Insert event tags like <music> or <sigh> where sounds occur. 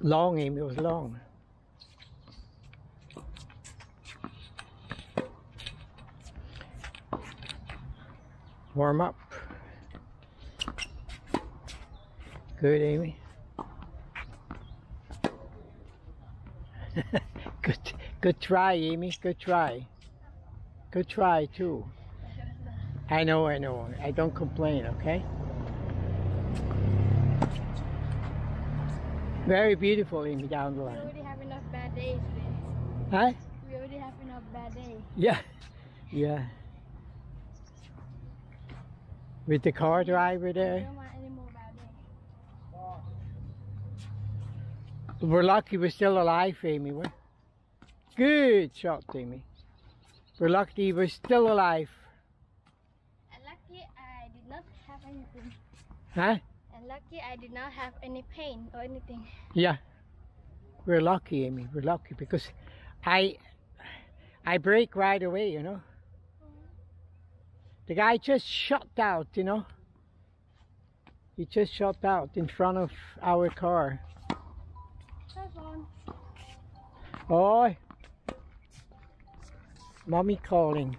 long, Amy. It was long. Warm up. Good, Amy. <laughs> good, good try, Amy. Good try. Good try too. I know, I know. I don't complain, okay? Very beautiful, Amy, down the We line. already have enough bad days today. Huh? We already have enough bad days. Yeah, yeah. With the car driver We there. don't want any more bad days. We're lucky we're still alive, Amy. We're... Good shot, Amy. We're lucky we're still alive. And lucky I did not have anything. Huh? And lucky I did not have any pain or anything. Yeah. We're lucky, Amy. We're lucky because I I break right away, you know. The guy just shot out, you know. He just shot out in front of our car. Hi. Mommy calling.